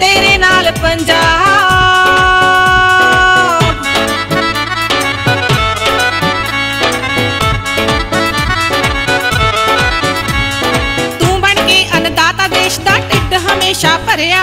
ਤੇਰੇ ਨਾਲ ਪੰਜਾਬ। ਤੂੰ ਬਣ ਕੇ ਅਨਦਾਤਾ ਦੇਸ਼ ਦਾ ਢਿੱਡ ਹਮੇਸ਼ਾ ਭਰਿਆ।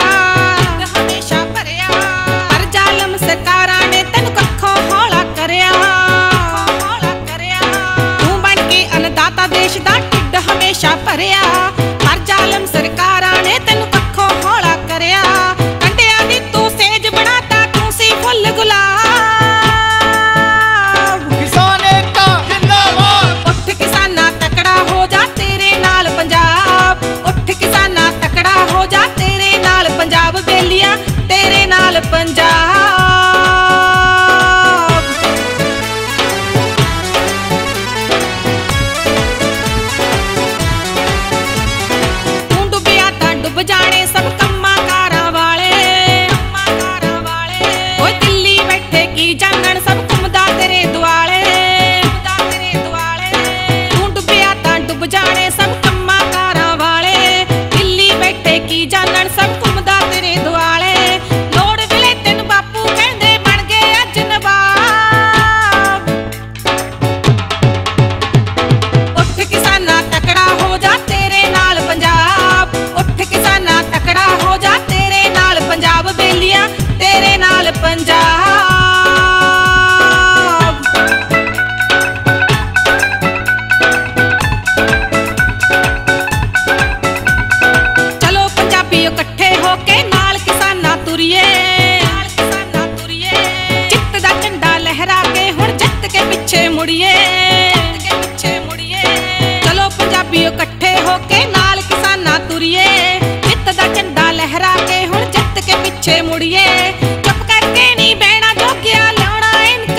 ਤੁਰੀਏ। ਨਾਲ ਦਾ ਝੰਡਾ ਲਹਿਰਾ ਕੇ ਹੁਣ ਜਿੱਤ ਕੇ ਪਿੱਛੇ ਮੁੜੀਏ। ਚਲੋ ਪੰਜਾਬੀ ਇਕੱਠੇ ਹੋ ਕੇ ਨਾਲ ਕਿਸਾਨਾਂ ਤੁਰੀਏ। ਚਿੱਤ ਦਾ ਝੰਡਾ ਲਹਿਰਾ ਕੇ ਹੁਣ ਜਿੱਤ ਕੇ ਪਿੱਛੇ ਮੁੜੀਏ। ਚੁੱਪ ਕਰਕੇ ਨਹੀਂ ਬਹਿਣਾ, ਜੋਗਿਆ ਲਾਉਣਾ ਇਨਕਾ